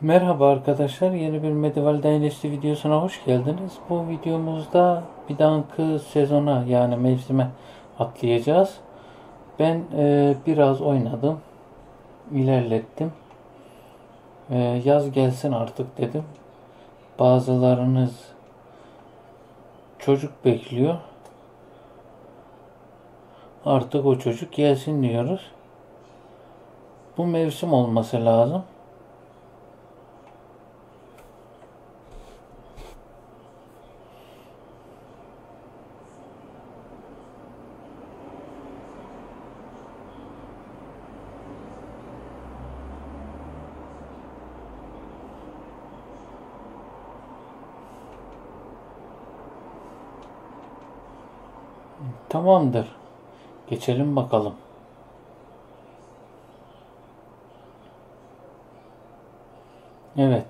Merhaba arkadaşlar, yeni bir Medieval Dynasty videosuna hoş geldiniz. Bu videomuzda bir dahaki sezona yani mevsime atlayacağız. Ben e, biraz oynadım, ilerlettim. E, yaz gelsin artık dedim. Bazılarınız çocuk bekliyor. Artık o çocuk gelsin diyoruz. Bu mevsim olması lazım. Tamamdır. Geçelim bakalım. Evet.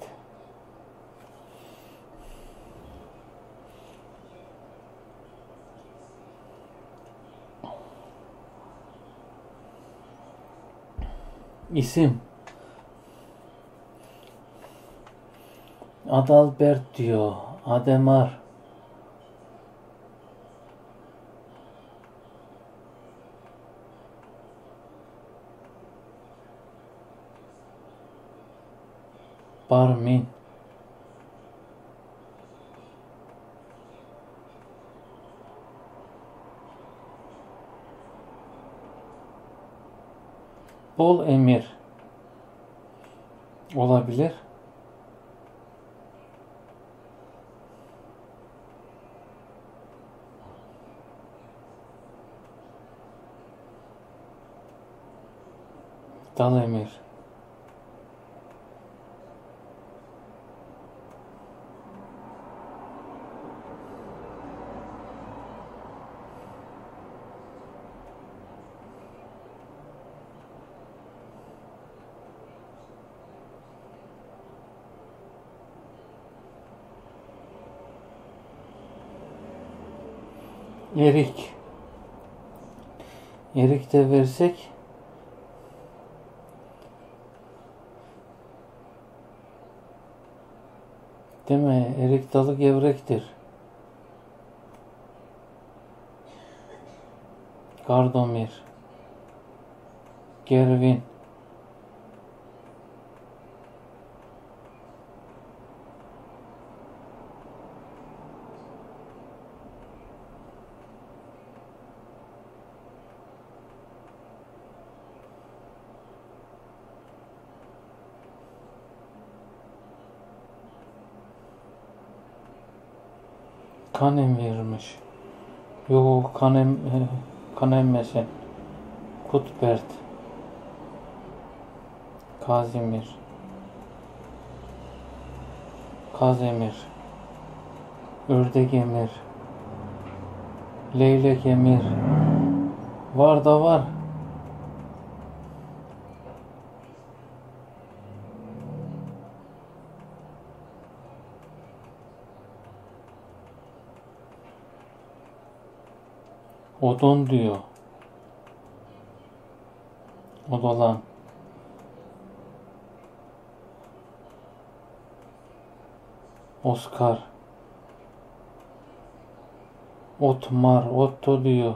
İsim. Adalbert diyor. Ademar. Barmin. Bol emir. Olabilir. Dal emir. Erik. Erik de versek Değil mi? Erik dalı gevrektir. Gardomir. Gervin. Kanem vermiş. Yok kanem e, kanemmesin. Kutbert. Kazimir. Kazemir. Ördek emir. Leylek emir. Var da var. Odon diyor. Odalan. Oscar. Otmar, Otto diyor.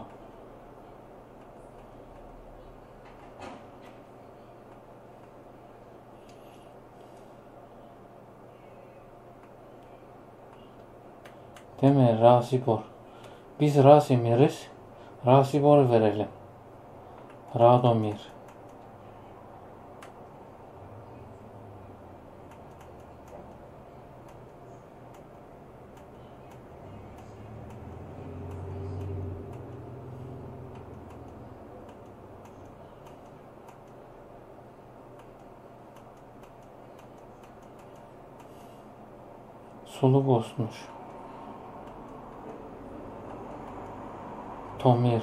Değil mi? Rasibor. Biz Rasimiriz. Rasibor verelim. Radomir. Sulu bozmuş. Tomir.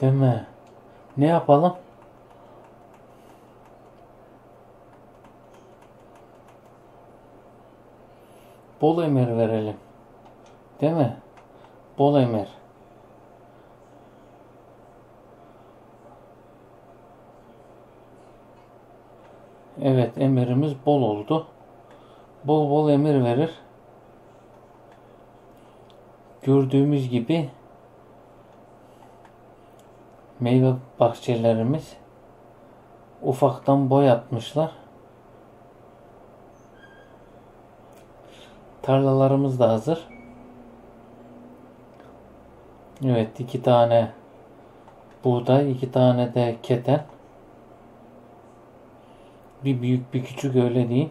Değil mi? Ne yapalım? Bol emir verelim. Değil mi? Bol emir. Evet emirimiz bol oldu. Bol bol emir verir. Gördüğümüz gibi meyve bahçelerimiz ufaktan boy atmışlar. Tarlalarımız da hazır. Evet iki tane buğday, iki tane de keten. Bir büyük bir küçük öyle değil.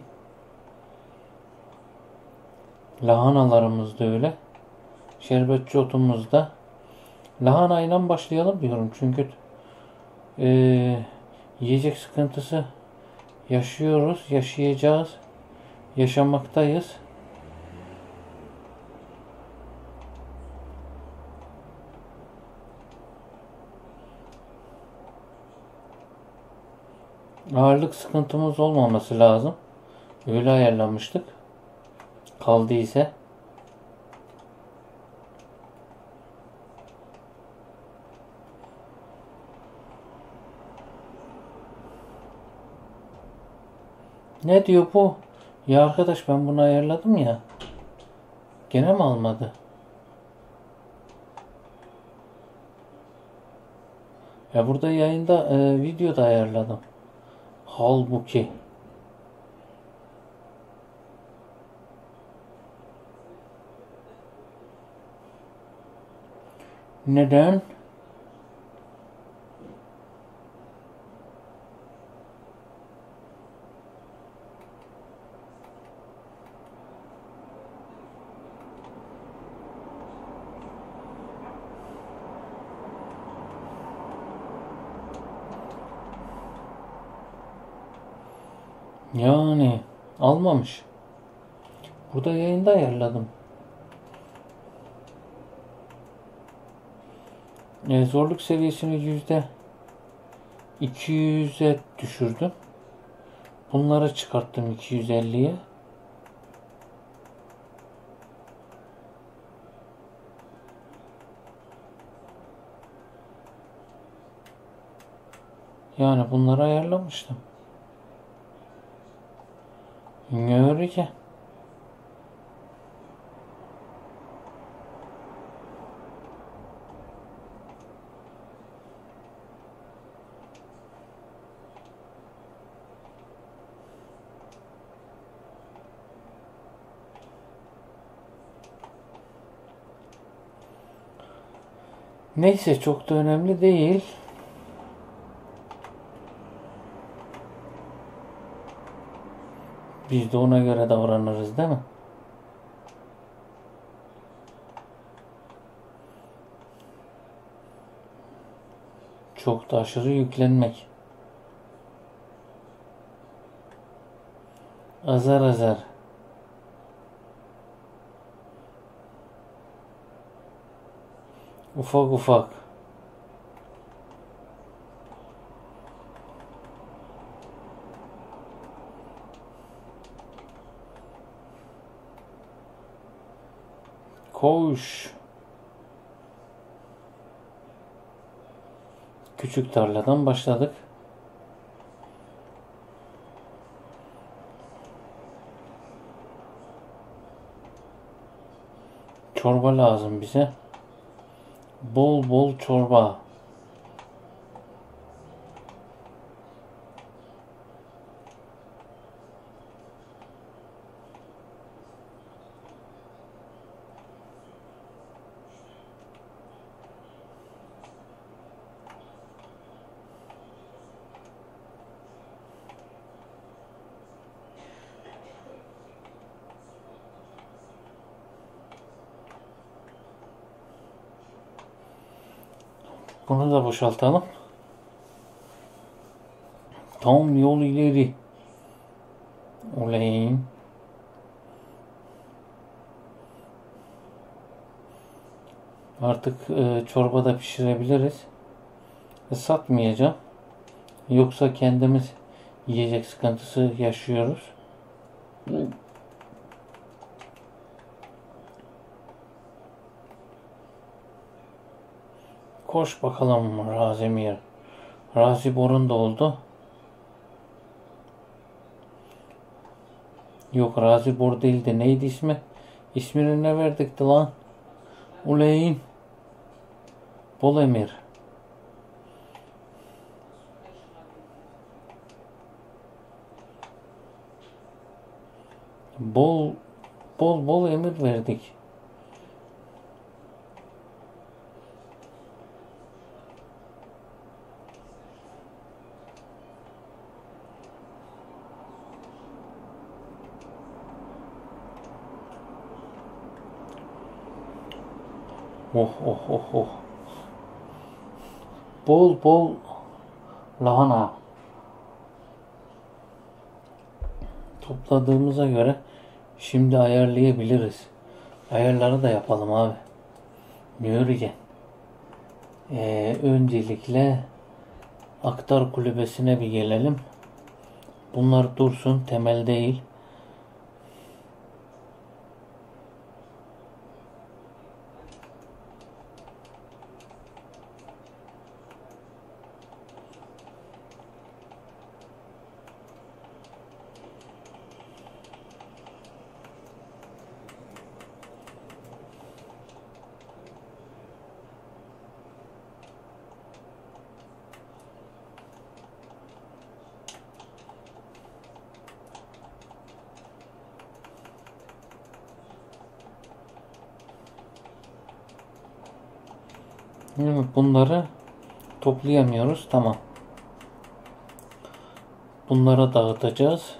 Lahanalarımız da öyle. Şerbetçi otumuz da. Lahanayla başlayalım diyorum çünkü e, yiyecek sıkıntısı yaşıyoruz, yaşayacağız, yaşamaktayız. Ağırlık sıkıntımız olmaması lazım. Öyle ayarlamıştık. Kaldıysa. Ne diyor bu? Ya arkadaş ben bunu ayarladım ya. Gene mi almadı? Ya burada yayında e, videoda ayarladım. Halbuki neden Yani almamış. Burada yayında ayarladım. E, zorluk seviyesini yüzde 200'e düşürdüm. Bunları çıkarttım 250'ye. Yani bunları ayarlamıştım. Ne öğrece? Neyse çok da önemli değil. Biz de ona göre davranırız değil mi? Çok da aşırı yüklenmek. Azar azar. Ufak ufak. Koş. Küçük tarladan başladık. Çorba lazım bize. Bol bol çorba. Bunu da boşaltalım. Tam yol ileri. Oleyin. Artık e, çorba da pişirebiliriz. E, satmayacağım. Yoksa kendimiz yiyecek sıkıntısı yaşıyoruz. Koş bakalım Razimir. Razi Borun da oldu. Yok Razi Bor değildi. Neydi ismi? İsmini ne verdik de lan? Uleyn. Bolemir. Bol bol bol emir verdik. Oh oh oh oh. Bol bol lahana. Topladığımıza göre şimdi ayarlayabiliriz. Ayarları da yapalım abi. Nuriye. Ee, öncelikle aktar kulübesine bir gelelim. Bunlar dursun temel değil. Evet, bunları toplayamıyoruz. Tamam. Bunlara dağıtacağız.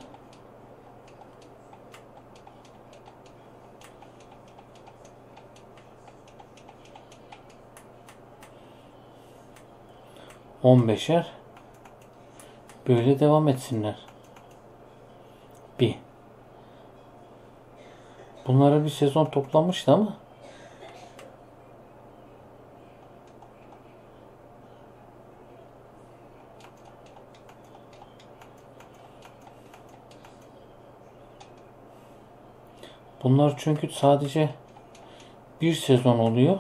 On beşer. Böyle devam etsinler. Bir. Bunları bir sezon toplamıştı ama Bunlar çünkü sadece bir sezon oluyor.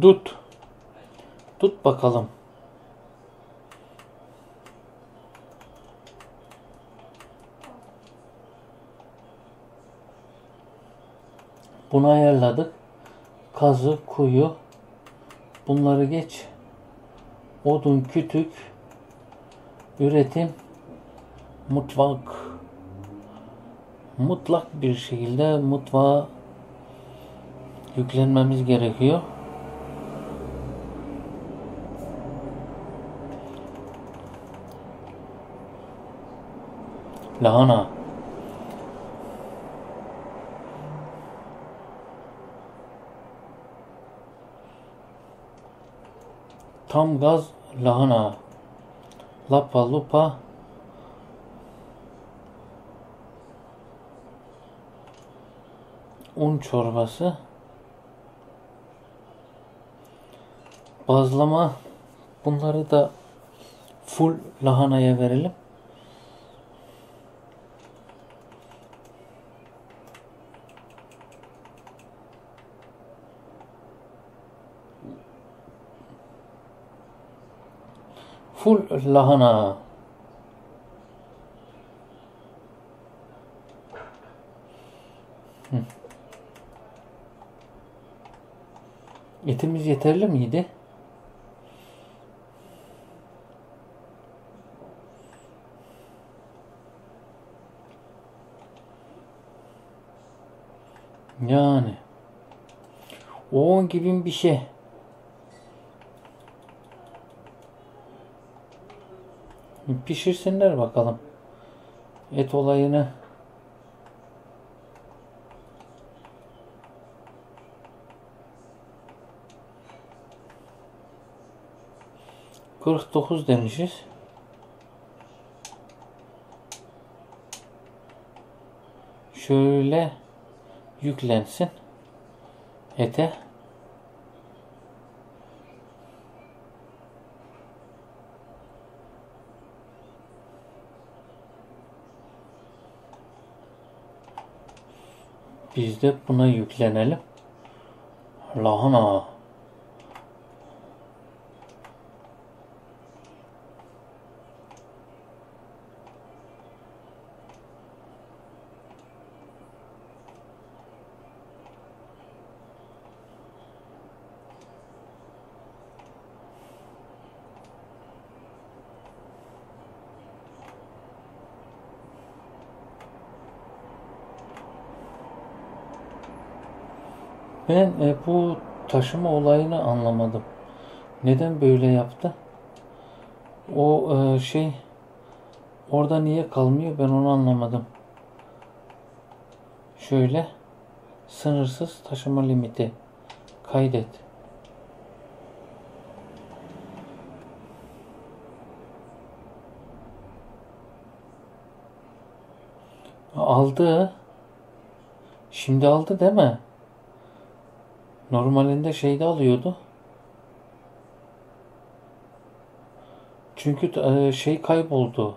Tut. Tut bakalım. Bunu ayarladık. Kazı, kuyu. Bunları geç. Odun, kütük, üretim, mutfak. Mutlak bir şekilde mutfağa yüklenmemiz gerekiyor. Lahana. Tam gaz lahana. Lapa lupa. Un çorbası. Bazlama. Bunları da full lahanaya verelim. Full lahana. Etimiz yeterli miydi? Yani. O gibi bir şey. Pişirsinler bakalım. Et olayını. Kırk dokuz demişiz. Şöyle yüklensin ete. Biz de buna yüklenelim. Lahana. Ben e, bu taşıma olayını anlamadım. Neden böyle yaptı? O e, şey orada niye kalmıyor ben onu anlamadım. Şöyle sınırsız taşıma limiti kaydet. Aldı. Şimdi aldı değil mi? Normalinde şeyde alıyordu. Çünkü e, şey kayboldu.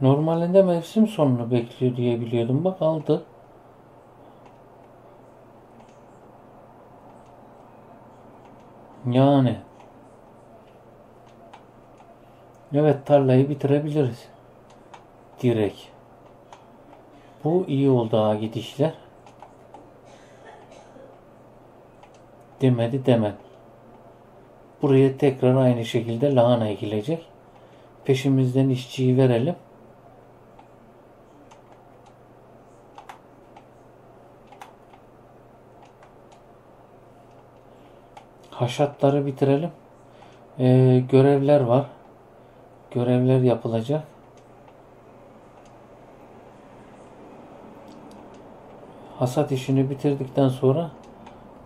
Normalinde mevsim sonunu bekliyor diye biliyordum. Bak aldı. Yani. Evet tarlayı bitirebiliriz. Direkt. Bu iyi oldu ha gidişler. Demedi demem. Buraya tekrar aynı şekilde lahana ekilecek. Peşimizden işçiyi verelim. Haşatları bitirelim. Ee, görevler var görevler yapılacak. Hasat işini bitirdikten sonra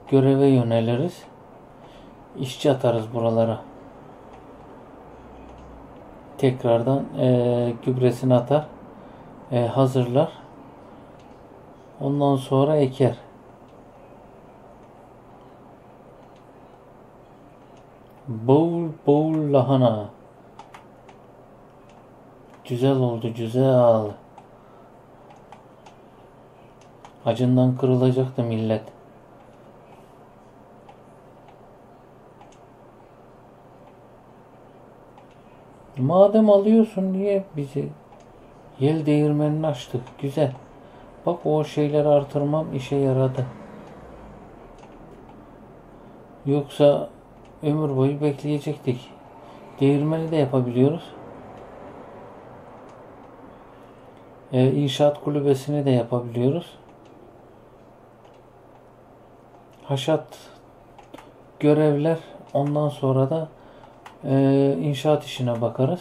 göreve yöneliriz. İşçi atarız buralara. Tekrardan e, gübresini atar. E, hazırlar. Ondan sonra eker. Bol bol lahana. Güzel oldu güzel. Acından kırılacaktı millet. Madem alıyorsun niye bizi yel değirmenini açtık. Güzel. Bak o şeyleri artırmam işe yaradı. Yoksa ömür boyu bekleyecektik. Değirmeni de yapabiliyoruz. E, inşaat kulübesini de yapabiliyoruz. Haşat görevler ondan sonra da e, inşaat işine bakarız.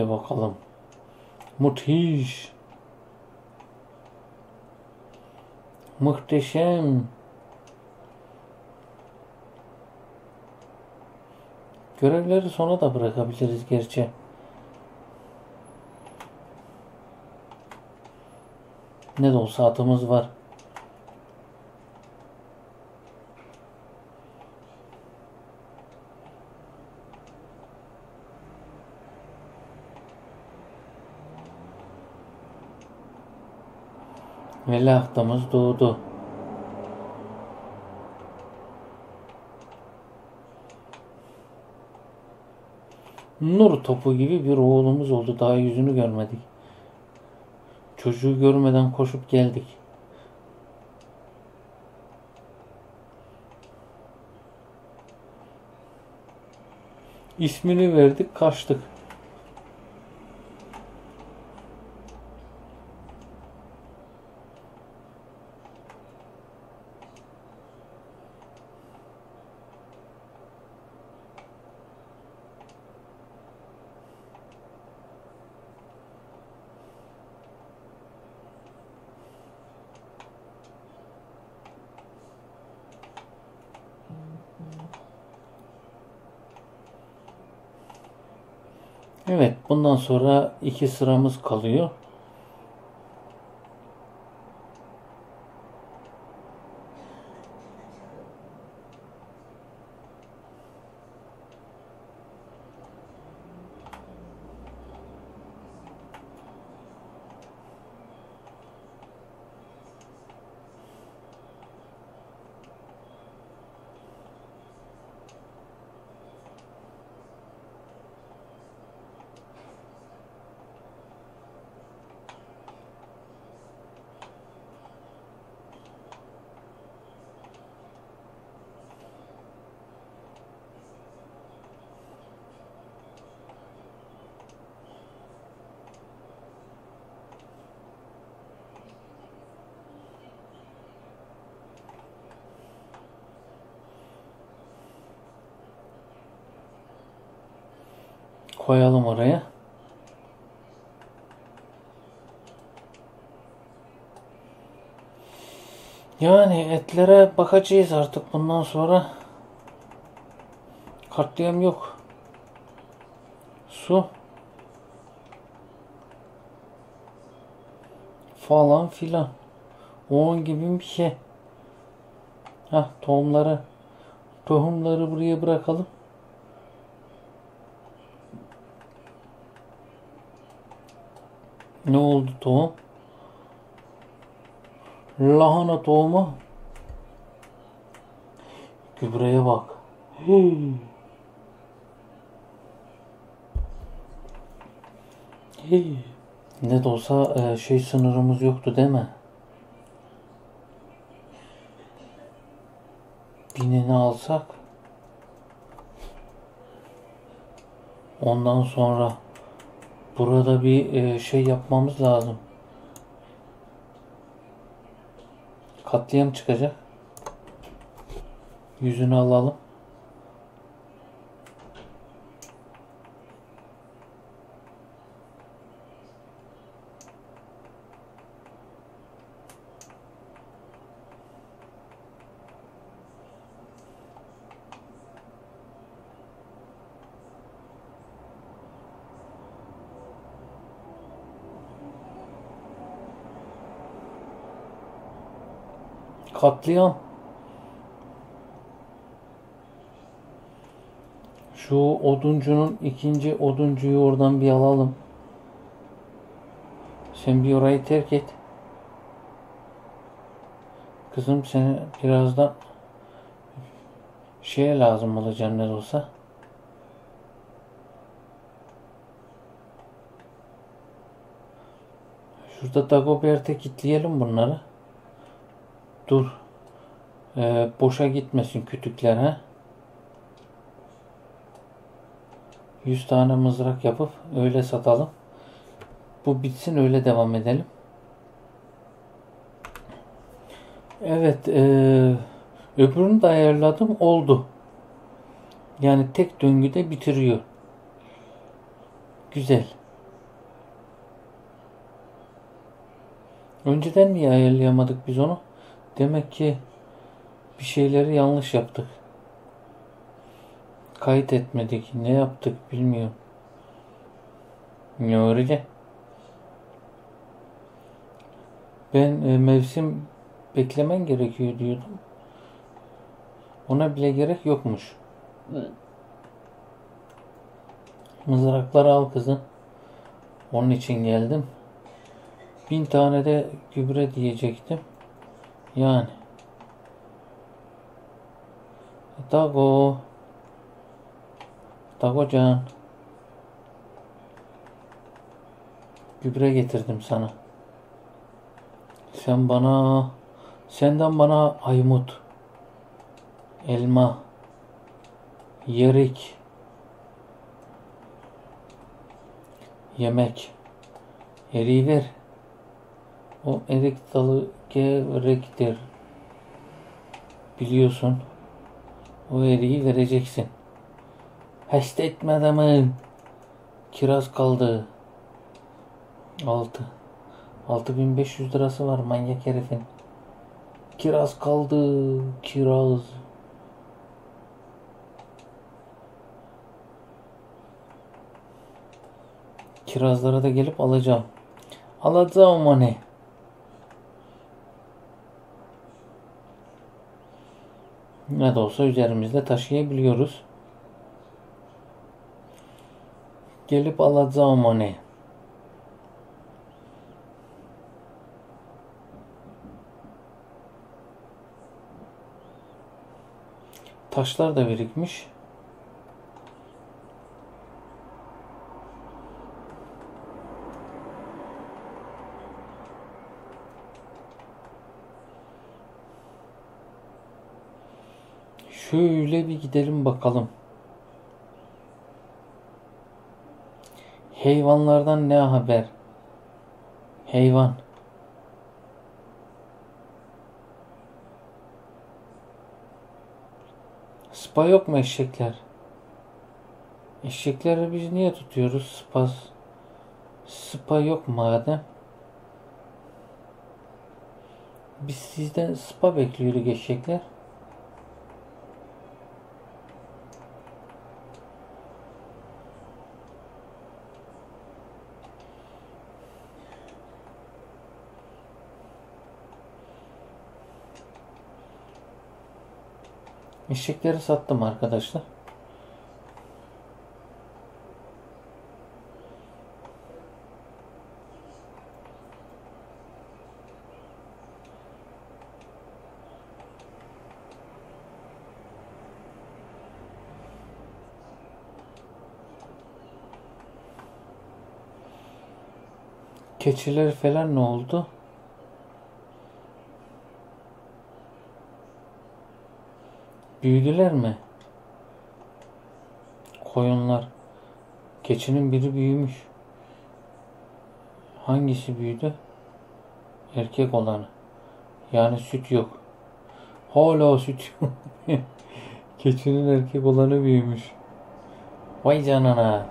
Hadi bakalım. Müthiş. Muhteşem. Görevleri sona da bırakabiliriz gerçi. Ne de olsa atımız var. Ve lahtamız doğdu. Nur topu gibi bir oğlumuz oldu. Daha yüzünü görmedik. Çocuğu görmeden koşup geldik. İsmini verdik, kaçtık. Evet bundan sonra iki sıramız kalıyor. Koyalım oraya. Yani etlere bakacağız artık bundan sonra. Katliam yok. Su. Falan filan. Onun gibi bir şey. Hah tohumları. Tohumları buraya bırakalım. Ne oldu tohum? Lahana tohumu. Gübreye bak. Hey. Hey. Ne de olsa e, şey sınırımız yoktu değil mi? Binini alsak ondan sonra burada bir e, şey yapmamız lazım. Katliam çıkacak. Yüzünü alalım. Katliam. Şu oduncunun ikinci oduncuyu oradan bir alalım. Sen bir orayı terk et. Kızım seni birazdan şeye lazım olacak ne olsa. Şurada Dagobert'e kilitleyelim bunları. Dur. Ee, boşa gitmesin kütükler ha. 100 tane mızrak yapıp öyle satalım. Bu bitsin öyle devam edelim. Evet. Ee, öbürünü de ayarladım. Oldu. Yani tek döngüde bitiriyor. Güzel. Önceden niye ayarlayamadık biz onu? Demek ki bir şeyleri yanlış yaptık. Kayıt etmedik. Ne yaptık bilmiyorum. Ne öyle? Ben e, mevsim beklemen gerekiyor diyordum. Ona bile gerek yokmuş. Mızrakları al kızım. Onun için geldim. Bin tane de gübre diyecektim. Yani. Dago. Dagocan. Gübre getirdim sana. Sen bana senden bana aymut, elma, yerik, yemek, eriği ver. O erik dalı gevrektir. Biliyorsun. O eriği vereceksin. Hasta etme adamı. Kiraz kaldı. 6. 6500 lirası var manyak herifin. Kiraz kaldı. Kiraz. Kirazlara da gelip alacağım. Alacağım onu. Ne de olsa üzerimizde taşıyabiliyoruz. Gelip alacağım onu. Taşlar da birikmiş. Şöyle bir gidelim bakalım. Hayvanlardan ne haber? Hayvan. Spa yok mu eşekler? Eşekleri biz niye tutuyoruz? Spa, spa yok madem. Biz sizden spa bekliyoruz eşekler. Eşekleri sattım arkadaşlar. Keçiler falan ne oldu? Büyüdüler mi? Koyunlar. Keçinin biri büyümüş. Hangisi büyüdü? Erkek olanı. Yani süt yok. Hala süt yok. Keçinin erkek olanı büyümüş. Vay canına.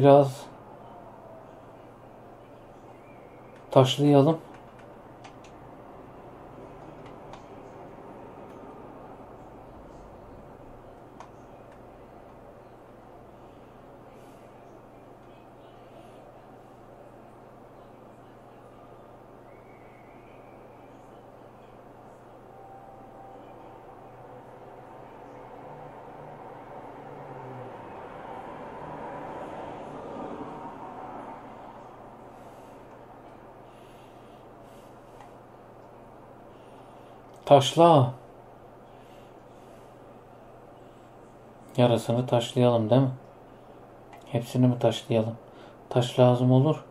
Biraz taşlayalım. Taşla. Yarısını taşlayalım değil mi? Hepsini mi taşlayalım? Taş lazım olur.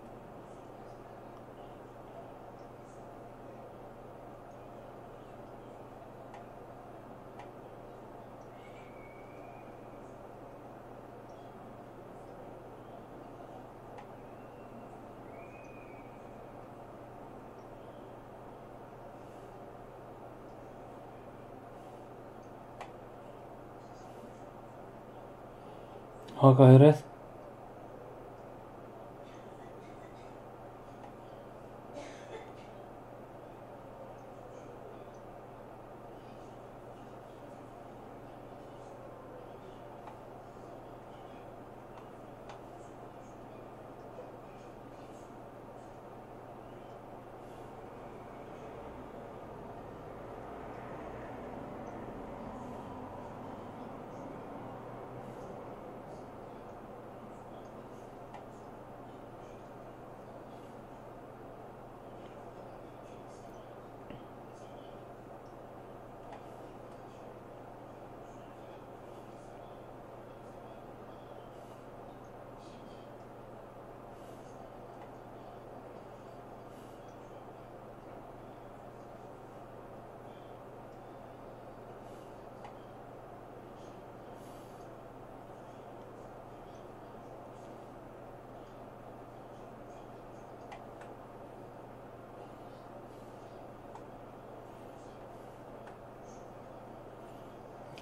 Gayret.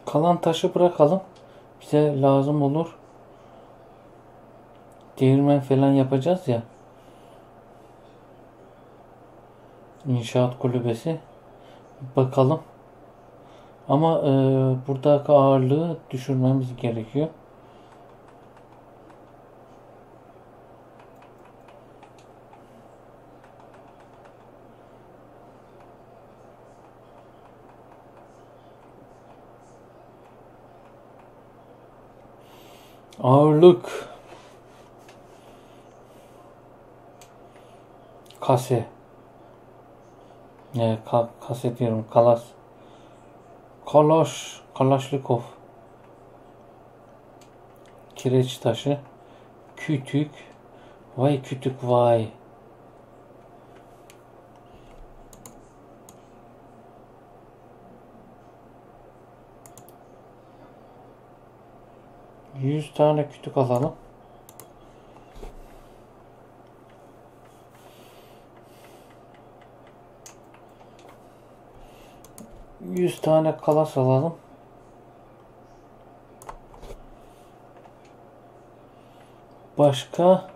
Kalan taşı bırakalım. bize lazım olur. Değirmen falan yapacağız ya. İnşaat kulübesi. Bakalım. Ama e, buradaki ağırlığı düşürmemiz gerekiyor. Ağırlık. Kase. Ne ka, kase diyorum. Kalas. Kalaş. Kalaşlikov. Kireç taşı. Kütük. Vay kütük vay. Yüz tane kütük alalım. Yüz tane kalas alalım. Başka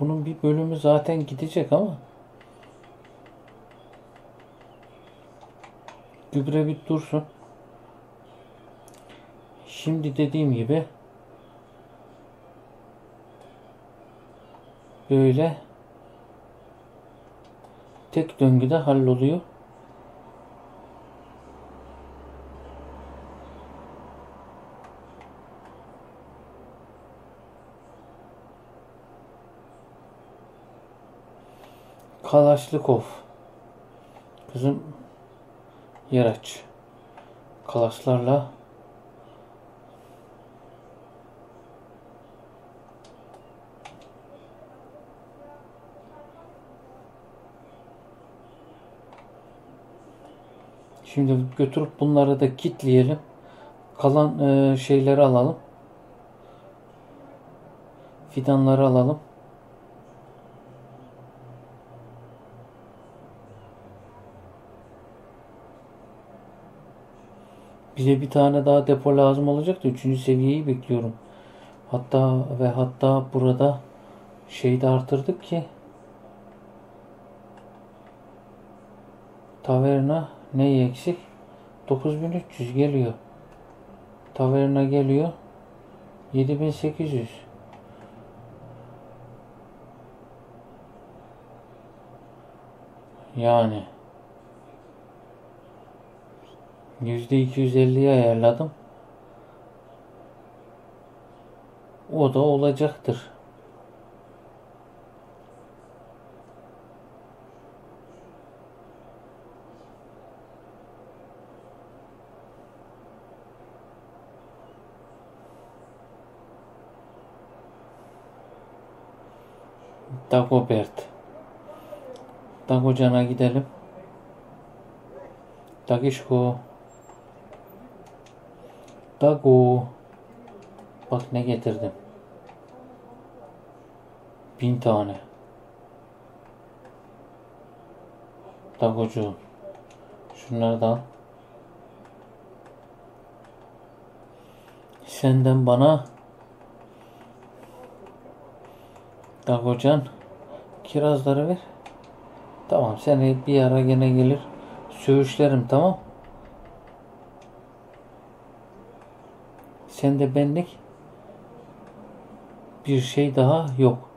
Bunun bir bölümü zaten gidecek ama gübre bir dursun. Şimdi dediğim gibi böyle tek döngüde halloluyor. Kalaşlıkov. Kızım yer aç. Kalaslarla Şimdi götürüp bunları da kitleyelim. Kalan e, şeyleri alalım. Fidanları alalım. Bize bir tane daha depo lazım olacak da üçüncü seviyeyi bekliyorum. Hatta ve hatta burada şeyi de artırdık ki taverna ne eksik? 9300 geliyor. Taverna geliyor. 7800. Yani %250'ye ayarladım. O da olacaktır. Dagobert. Dagocan'a gidelim. Dagişko. Dago. Bak ne getirdim. Bin tane. Dagocu. Şunları da. Senden bana Dagocan kirazları ver. Tamam seni bir ara gene gelir. Söğüşlerim tamam. Sende benlik bir şey daha yok.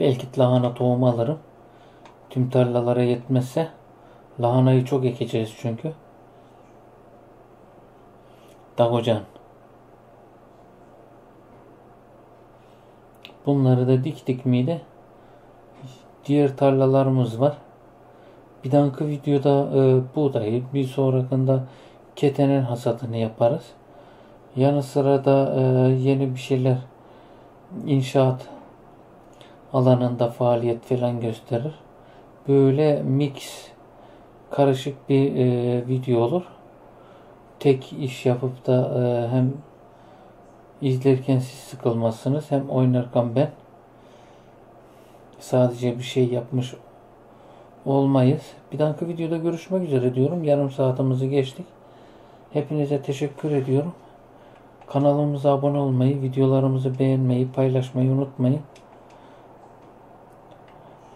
Belki lahana tohumu alırım. Tüm tarlalara yetmezse lahanayı çok ekeceğiz çünkü. Dagocan. Bunları da diktik miydi? Diğer tarlalarımız var. Bir dahaki videoda e, buğdayı, bir sonrakında ketenin hasadını yaparız. Yanı sıra da e, yeni bir şeyler inşaat alanında faaliyet falan gösterir. Böyle mix karışık bir e, video olur. Tek iş yapıp da e, hem izlerken siz sıkılmazsınız hem oynarken ben. sadece bir şey yapmış olmayız. Bir dahaki videoda görüşmek üzere diyorum. Yarım saatimizi geçtik. Hepinize teşekkür ediyorum. Kanalımıza abone olmayı, videolarımızı beğenmeyi, paylaşmayı unutmayın.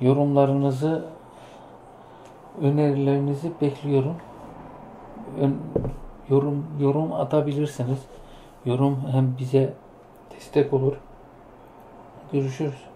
Yorumlarınızı, önerilerinizi bekliyorum. Ön- yorum yorum atabilirsiniz. Yorum hem bize destek olur. Görüşürüz.